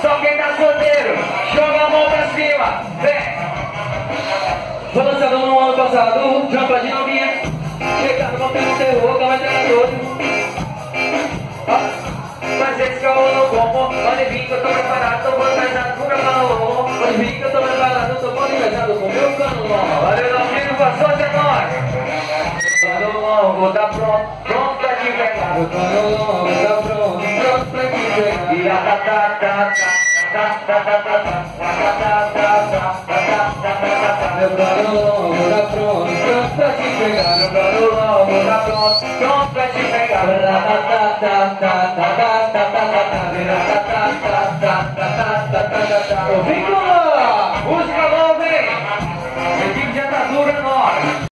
Só quem tá solteiro, joga a mão pra cima. Vem. Foi lançado no ano passado, jampa de novinha. Chegando no pelo terror, calma de todo. Mas esse caô não como, pode vir que eu tô preparado, tô fantasiado com meu cano Pode vir que eu tô preparado, tô planejado com meu cano longo. Valeu, meu filho, passou até nós. Cano longo, tá pronto, pronto pra te pegar. Vem,